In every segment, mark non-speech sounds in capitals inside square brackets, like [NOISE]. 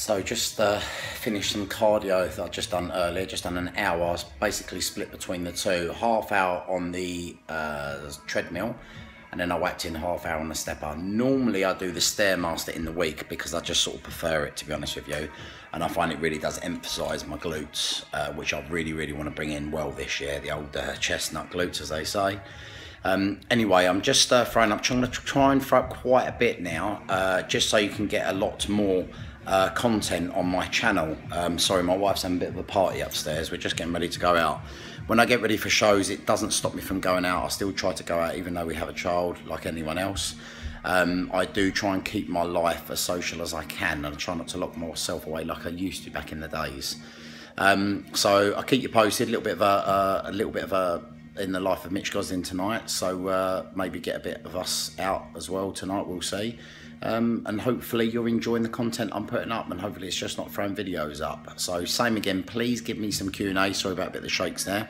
So just uh, finished some cardio that I've just done earlier, just done an hour. I was basically split between the two. Half hour on the uh, treadmill and then I whacked in half hour on the stepper. Normally I do the Stairmaster in the week because I just sort of prefer it to be honest with you. And I find it really does emphasise my glutes, uh, which I really, really want to bring in well this year, the old uh, chestnut glutes as they say. Um, anyway, I'm just uh, throwing up, trying to try and throw up quite a bit now, uh, just so you can get a lot more uh, content on my channel. Um, sorry, my wife's having a bit of a party upstairs. We're just getting ready to go out. When I get ready for shows, it doesn't stop me from going out. I still try to go out even though we have a child like anyone else. Um, I do try and keep my life as social as I can and I try not to lock myself away like I used to back in the days. Um, so I keep you posted, a little bit of a, a little bit of a in the life of Mitch Gosling tonight. So uh, maybe get a bit of us out as well tonight. We'll see. Um, and hopefully you're enjoying the content I'm putting up and hopefully it's just not throwing videos up. So same again, please give me some Q&A, sorry about a bit of the shakes there.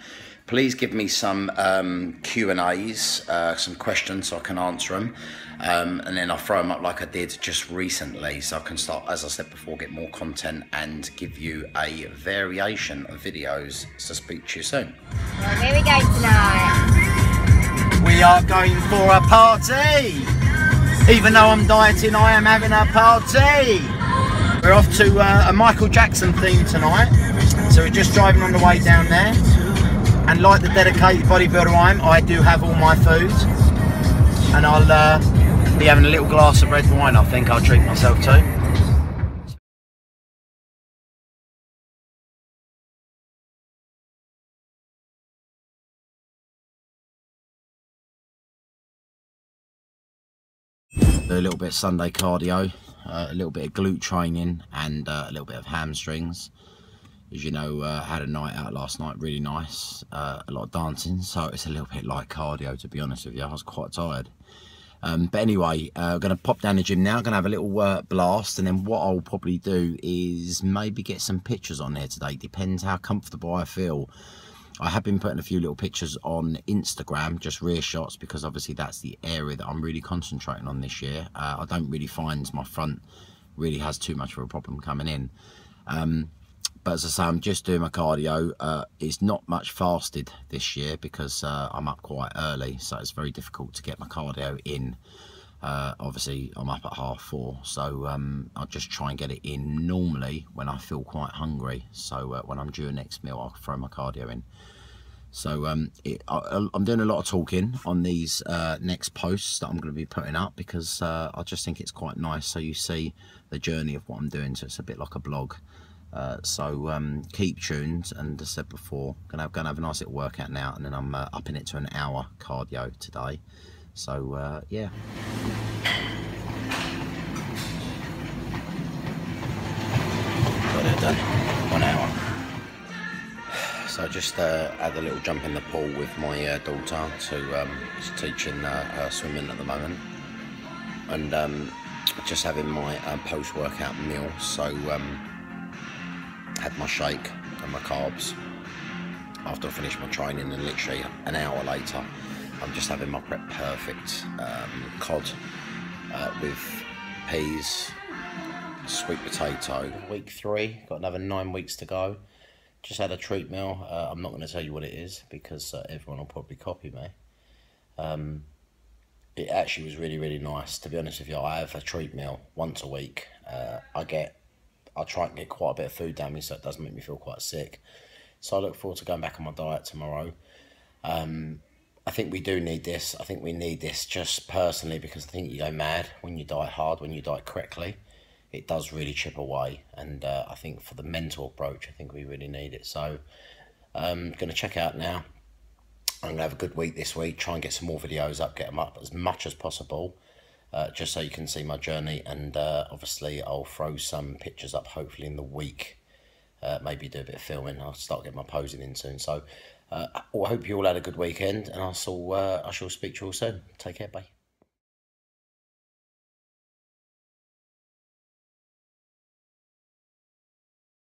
Please give me some um, Q&As, uh, some questions so I can answer them. Um, and then I'll throw them up like I did just recently so I can start, as I said before, get more content and give you a variation of videos. So speak to you soon. Well, where we going tonight? We are going for a party! Even though I'm dieting, I am having a party. We're off to uh, a Michael Jackson theme tonight. So we're just driving on the way down there. And like the dedicated bodybuilder I am, I do have all my food. And I'll uh, be having a little glass of red wine, I think I'll treat myself to. a little bit of Sunday cardio, uh, a little bit of glute training and uh, a little bit of hamstrings. As you know, uh, had a night out last night, really nice, uh, a lot of dancing, so it's a little bit like cardio to be honest with you, I was quite tired. Um, but anyway, uh, going to pop down the gym now, going to have a little uh, blast and then what I'll probably do is maybe get some pictures on there today, depends how comfortable I feel. I have been putting a few little pictures on Instagram, just rear shots, because obviously that's the area that I'm really concentrating on this year. Uh, I don't really find my front really has too much of a problem coming in. Um, but as I say, I'm just doing my cardio. Uh, it's not much fasted this year because uh, I'm up quite early, so it's very difficult to get my cardio in. Uh, obviously, I'm up at half four, so um, I'll just try and get it in normally when I feel quite hungry. So uh, when I'm due a next meal, I'll throw my cardio in. So um, it, I, am doing a lot of talking on these uh, next posts that I'm going to be putting up because uh, I just think it's quite nice so you see the journey of what I'm doing. So it's a bit like a blog. Uh, so um, keep tuned and as I said before, gonna gonna have a nice little workout now and then I'm uh, upping it to an hour cardio today. So uh, yeah. Got it done. One hour. [SIGHS] So I just uh, had a little jump in the pool with my uh, daughter to um, teaching uh, her swimming at the moment, and um, just having my uh, post-workout meal. So um, had my shake and my carbs after I finished my training, and literally an hour later, I'm just having my prep perfect um, cod uh, with peas, sweet potato. Week three, got another nine weeks to go just had a treat meal. Uh, I'm not going to tell you what it is because uh, everyone will probably copy me. Um, it actually was really, really nice. To be honest with you, I have a treat meal once a week. Uh, I get, I try and get quite a bit of food down me so it doesn't make me feel quite sick. So I look forward to going back on my diet tomorrow. Um, I think we do need this. I think we need this just personally because I think you go mad when you diet hard, when you diet correctly it does really chip away. And uh, I think for the mental approach, I think we really need it. So I'm um, going to check out now. I'm going to have a good week this week, try and get some more videos up, get them up as much as possible. Uh, just so you can see my journey and uh, obviously I'll throw some pictures up hopefully in the week. Uh, maybe do a bit of filming. I'll start getting my posing in soon. So uh, I hope you all had a good weekend and I shall, uh, I shall speak to you all soon. Take care. Bye